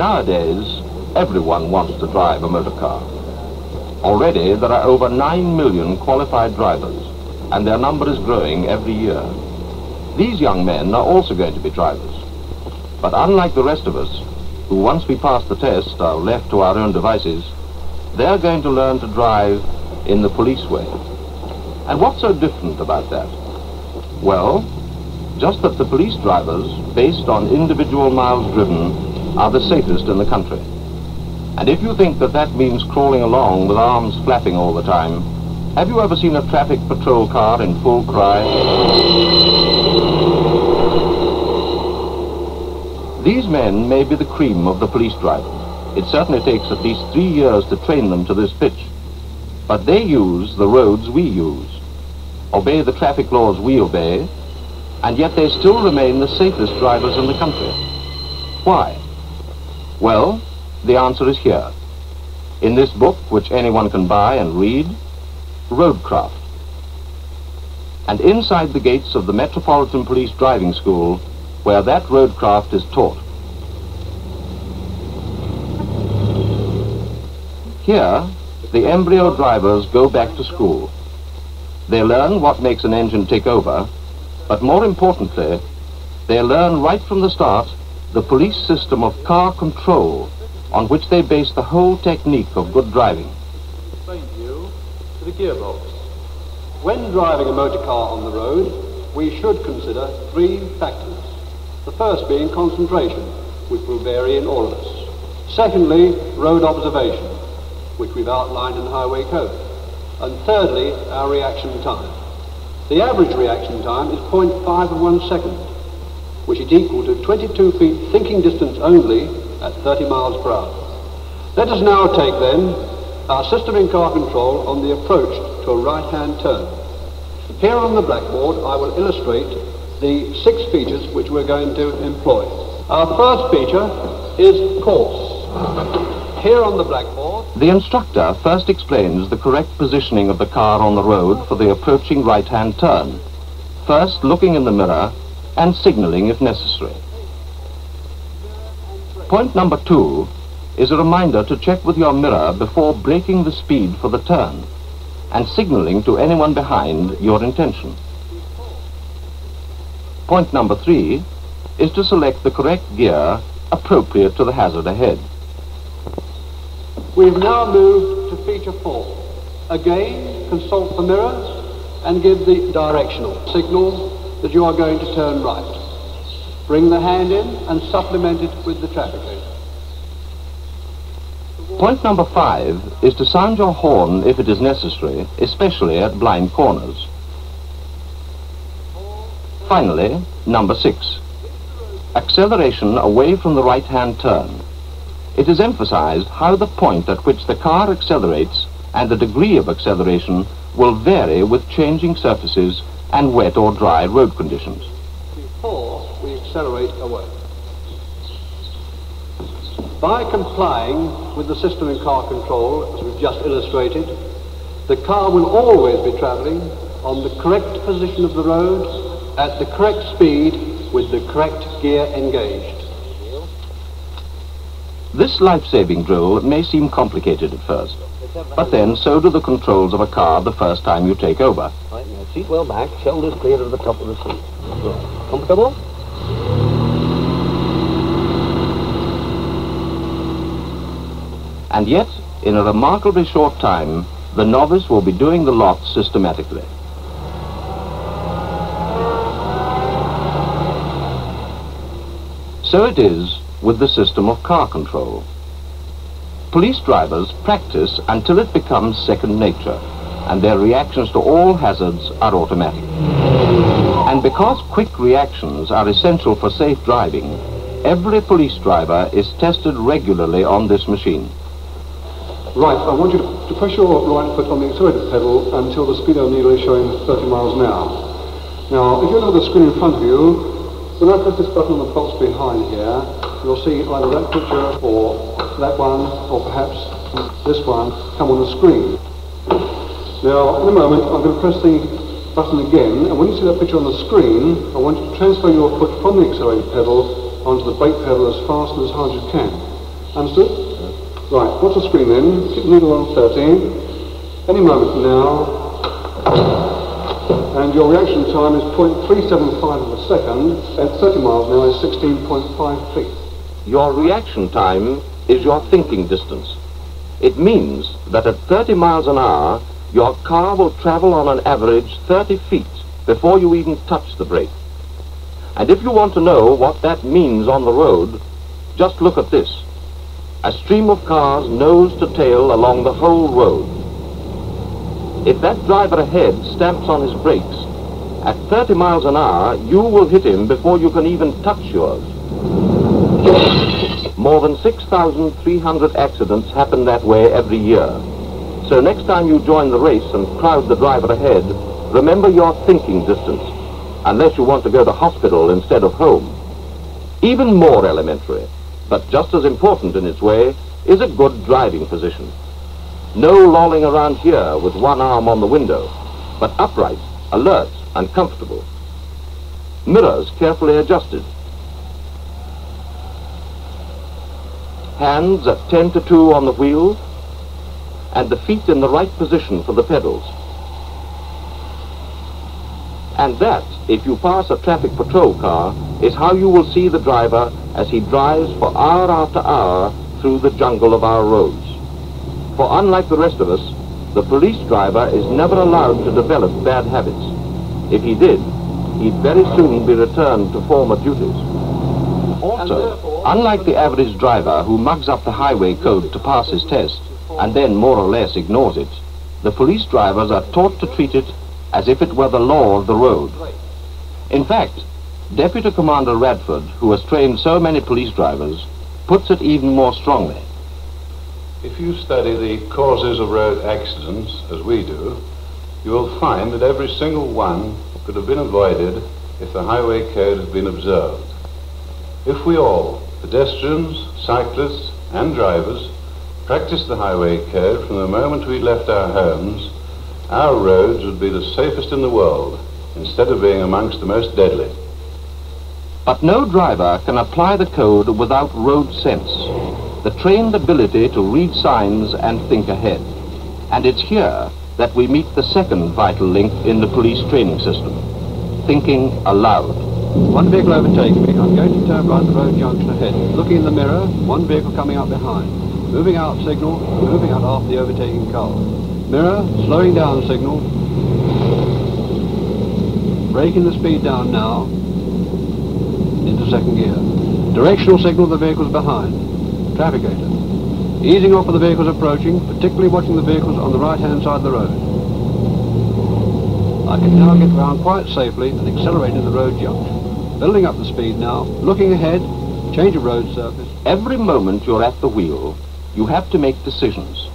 Nowadays, everyone wants to drive a motor car. Already, there are over 9 million qualified drivers, and their number is growing every year. These young men are also going to be drivers. But unlike the rest of us, who once we pass the test are left to our own devices, they're going to learn to drive in the police way. And what's so different about that? Well, just that the police drivers, based on individual miles driven, are the safest in the country. And if you think that that means crawling along with arms flapping all the time, have you ever seen a traffic patrol car in full cry? These men may be the cream of the police drivers. It certainly takes at least three years to train them to this pitch. But they use the roads we use, obey the traffic laws we obey, and yet they still remain the safest drivers in the country. Why? Well, the answer is here. In this book, which anyone can buy and read, Roadcraft. And inside the gates of the Metropolitan Police Driving School, where that roadcraft is taught. Here, the embryo drivers go back to school. They learn what makes an engine take over, but more importantly, they learn right from the start the police system of car control on which they base the whole technique of good driving. To you the gearbox. When driving a motor car on the road, we should consider three factors. The first being concentration, which will vary in all of us. Secondly, road observation, which we've outlined in the Highway Code. And thirdly, our reaction time. The average reaction time is 0.5 of one second, which is equal to 22 feet thinking distance only at 30 miles per hour. Let us now take then our system in car control on the approach to a right-hand turn. Here on the blackboard I will illustrate the six features which we're going to employ. Our first feature is course. Here on the blackboard... The instructor first explains the correct positioning of the car on the road for the approaching right-hand turn, first looking in the mirror and signaling if necessary. Point number two is a reminder to check with your mirror before braking the speed for the turn and signaling to anyone behind your intention. Point number three is to select the correct gear appropriate to the hazard ahead. We've now moved to feature four. Again, consult the mirrors and give the directional signal that you are going to turn right. Bring the hand in and supplement it with the traffic light. Point number five is to sound your horn if it is necessary, especially at blind corners. Finally, number six, acceleration away from the right-hand turn. It is emphasized how the point at which the car accelerates and the degree of acceleration will vary with changing surfaces and wet or dry road conditions Before we accelerate away. By complying with the system in car control, as we've just illustrated, the car will always be travelling on the correct position of the road at the correct speed with the correct gear engaged. This life-saving drill may seem complicated at first, but then so do the controls of a car the first time you take over. Right, now seat well back, shoulders clear of the top of the seat. Comfortable? And yet, in a remarkably short time, the novice will be doing the lot systematically. So it is with the system of car control. Police drivers practice until it becomes second nature, and their reactions to all hazards are automatic. And because quick reactions are essential for safe driving, every police driver is tested regularly on this machine. Right, I want you to, press your right foot on the accelerator pedal until the speedo needle is showing 30 miles an hour. Now, if you look at the screen in front of you, when I press this button on the box behind here, you'll see either that picture or that one, or perhaps this one, come on the screen. Now, in a moment, I'm going to press the button again, and when you see that picture on the screen, I want you to transfer your foot from the accelerator pedal onto the brake pedal as fast and as hard as you can. Understood? Right, watch the screen then. Keep the needle on 13. Any moment now. And your reaction time is 0.375 of a second. At 30 miles an hour is 16.5 feet. Your reaction time is your thinking distance. It means that at 30 miles an hour, your car will travel on an average 30 feet before you even touch the brake. And if you want to know what that means on the road, just look at this. A stream of cars nose to tail along the whole road. If that driver ahead stamps on his brakes, at 30 miles an hour, you will hit him before you can even touch yours. More than 6,300 accidents happen that way every year. So next time you join the race and crowd the driver ahead, remember your thinking distance, unless you want to go to hospital instead of home. Even more elementary, but just as important in its way, is a good driving position. No lolling around here with one arm on the window, but upright, alert, and comfortable. Mirrors carefully adjusted. Hands at 10 to 2 on the wheel, and the feet in the right position for the pedals. And that, if you pass a traffic patrol car, is how you will see the driver as he drives for hour after hour through the jungle of our roads. For unlike the rest of us, the police driver is never allowed to develop bad habits. If he did, he'd very soon be returned to former duties. Also, unlike the average driver who mugs up the highway code to pass his test and then more or less ignores it, the police drivers are taught to treat it as if it were the law of the road. In fact, Deputy Commander Radford, who has trained so many police drivers, puts it even more strongly. If you study the causes of road accidents, as we do, you will find that every single one could have been avoided if the highway code had been observed. If we all, pedestrians, cyclists and drivers, practiced the highway code from the moment we left our homes, our roads would be the safest in the world instead of being amongst the most deadly. But no driver can apply the code without road sense, the trained ability to read signs and think ahead. And it's here that we meet the second vital link in the police training system, thinking aloud. One vehicle overtaking me. I'm going to turn right the road junction ahead. Looking in the mirror, one vehicle coming up behind. Moving out signal, moving out after the overtaking car. Mirror, slowing down signal. Breaking the speed down now. Into second gear. Directional signal the vehicles behind. Trafficator. Easing off for the vehicles approaching, particularly watching the vehicles on the right-hand side of the road. I can now get round quite safely and accelerate into the road junction. Building up the speed now, looking ahead, change of road surface. Every moment you're at the wheel, you have to make decisions.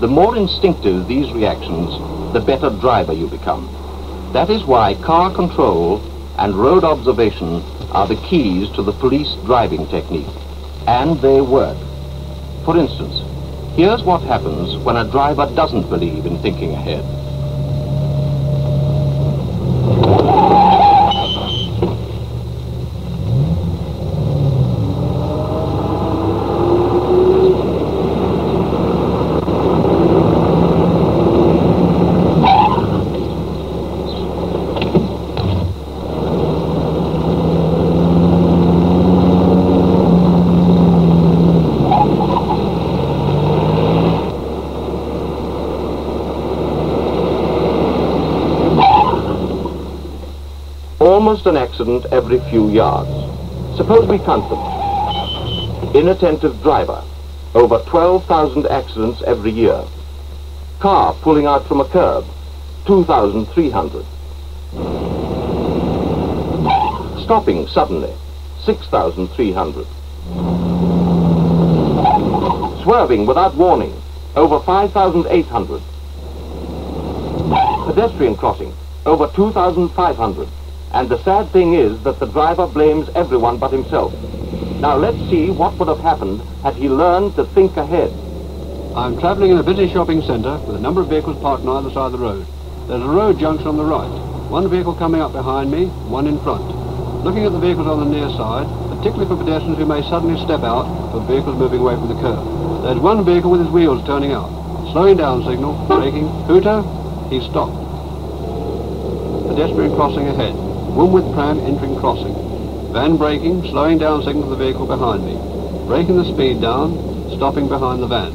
The more instinctive these reactions, the better driver you become. That is why car control and road observation are the keys to the police driving technique. And they work. For instance, here's what happens when a driver doesn't believe in thinking ahead. Almost an accident every few yards. Suppose we count them. Inattentive driver. Over 12,000 accidents every year. Car pulling out from a curb. 2,300. Stopping suddenly. 6,300. Swerving without warning. Over 5,800. Pedestrian crossing. Over 2,500. And the sad thing is that the driver blames everyone but himself. Now let's see what would have happened had he learned to think ahead. I'm travelling in a busy shopping centre with a number of vehicles parked on either side of the road. There's a road junction on the right. One vehicle coming up behind me, one in front. Looking at the vehicles on the near side, particularly for pedestrians who may suddenly step out of vehicles moving away from the curb. There's one vehicle with his wheels turning out. Slowing down signal, braking. Hooter, he's stopped. Pedestrian crossing ahead. Woman with pram entering crossing. Van braking, slowing down signal to the vehicle behind me. Braking the speed down, stopping behind the van.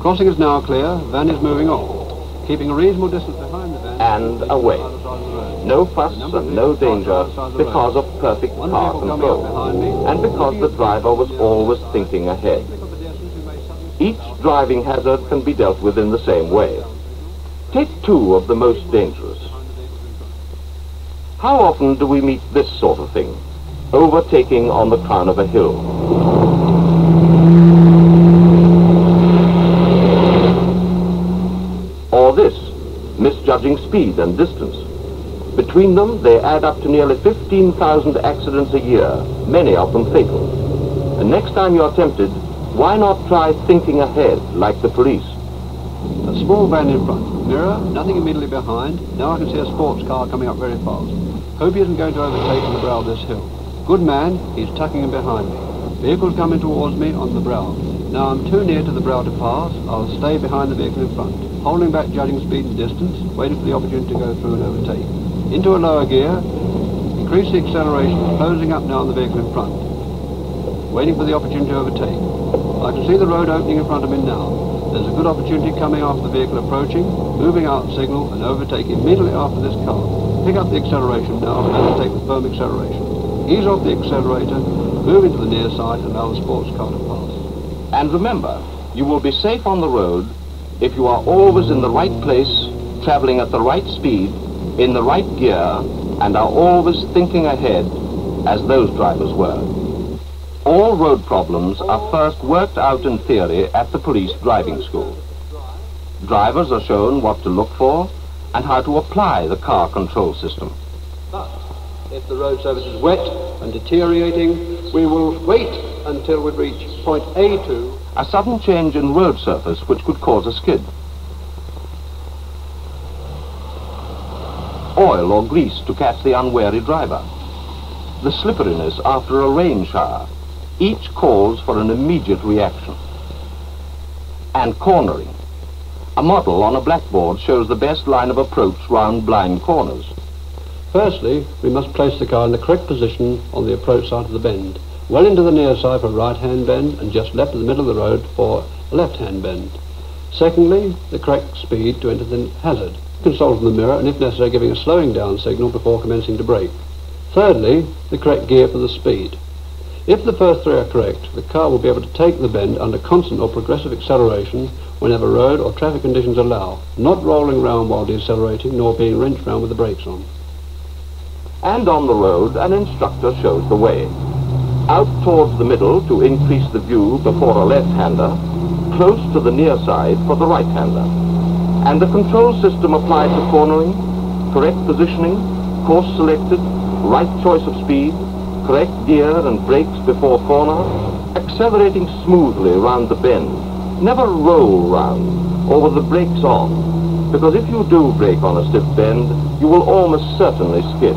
Crossing is now clear, van is moving off. Keeping a reasonable distance behind the van. And away. No fuss and no danger because of perfect One car control. And because the driver was always thinking ahead. For pedestrians who may suddenly Each driving hazard can be dealt with in the same way. Take two of the most dangerous. How often do we meet this sort of thing? Overtaking on the crown of a hill. Or this, misjudging speed and distance. Between them, they add up to nearly 15,000 accidents a year, many of them fatal. And next time you're tempted, why not try thinking ahead like the police? A small van in front. Mirror, nothing immediately behind. Now I can see a sports car coming up very fast. Hope he isn't going to overtake on the brow of this hill. Good man, he's tucking in behind me. Vehicles coming towards me on the brow. Now I'm too near to the brow to pass. I'll stay behind the vehicle in front. Holding back, judging speed and distance, waiting for the opportunity to go through and overtake. Into a lower gear. Increase the acceleration, closing up now on the vehicle in front. Waiting for the opportunity to overtake. I can see the road opening in front of me now. There's a good opportunity coming after the vehicle approaching, moving out signal and overtake immediately after this car. Pick up the acceleration now and overtake with firm acceleration. Ease off the accelerator, move into the near side and allow the sports car to pass. And remember, you will be safe on the road if you are always in the right place, traveling at the right speed, in the right gear, and are always thinking ahead as those drivers were. All road problems are first worked out in theory at the police driving school. Drivers are shown what to look for and how to apply the car control system. But if the road surface is wet and deteriorating, we will wait until we reach point A2 A sudden change in road surface which could cause a skid. Oil or grease to catch the unwary driver. The slipperiness after a rain shower. Each calls for an immediate reaction. And cornering. A model on a blackboard shows the best line of approach round blind corners. Firstly, we must place the car in the correct position on the approach side of the bend. Well into the near side for a right-hand bend and just left of the middle of the road for a left-hand bend. Secondly, the correct speed to enter the hazard. consulting the mirror and if necessary giving a slowing down signal before commencing to brake. Thirdly, the correct gear for the speed. If the first three are correct, the car will be able to take the bend under constant or progressive acceleration whenever road or traffic conditions allow, not rolling round while decelerating nor being wrenched round with the brakes on. And on the road, an instructor shows the way. Out towards the middle to increase the view before a left-hander, close to the near side for the right-hander. And the control system applied to cornering, correct positioning, course selected, right choice of speed, correct gear and brakes before corner, accelerating smoothly round the bend. Never roll round or with the brakes on, because if you do brake on a stiff bend, you will almost certainly skid.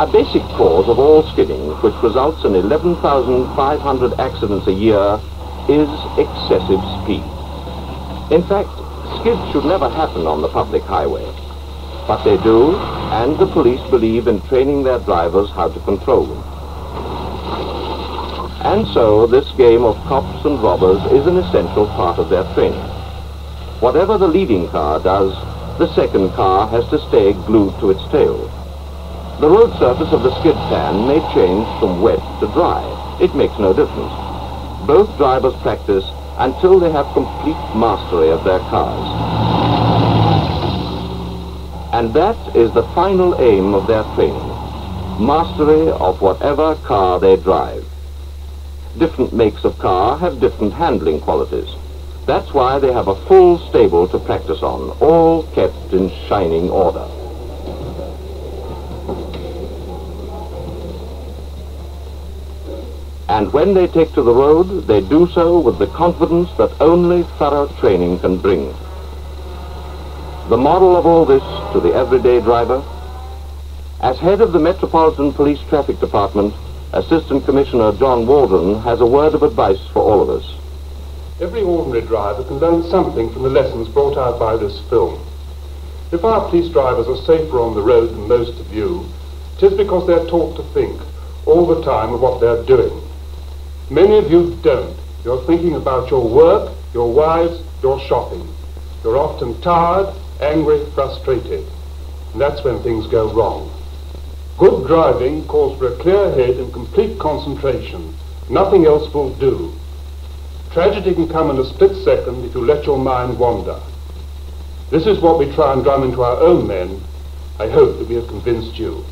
A basic cause of all skidding, which results in 11,500 accidents a year, is excessive speed. In fact, skids should never happen on the public highway. But they do, and the police believe in training their drivers how to control them. And so this game of cops and robbers is an essential part of their training. Whatever the leading car does, the second car has to stay glued to its tail. The road surface of the skid pan may change from wet to dry. It makes no difference. Both drivers practice until they have complete mastery of their cars. And that is the final aim of their training. Mastery of whatever car they drive. Different makes of car have different handling qualities. That's why they have a full stable to practice on, all kept in shining order. And when they take to the road, they do so with the confidence that only thorough training can bring. The model of all this to the everyday driver, As head of the Metropolitan Police Traffic Department, Assistant Commissioner John Waldron has a word of advice for all of us. Every ordinary driver can learn something from the lessons brought out by this film. If our police drivers are safer on the road than most of you, it is because they're taught to think all the time of what they're doing. Many of you don't. You're thinking about your work, your wives, your shopping. You're often tired, angry, frustrated. And that's when things go wrong. Good driving calls for a clear head and complete concentration. Nothing else will do. Tragedy can come in a split second if you let your mind wander. This is what we try and drum into our own men. I hope that we have convinced you.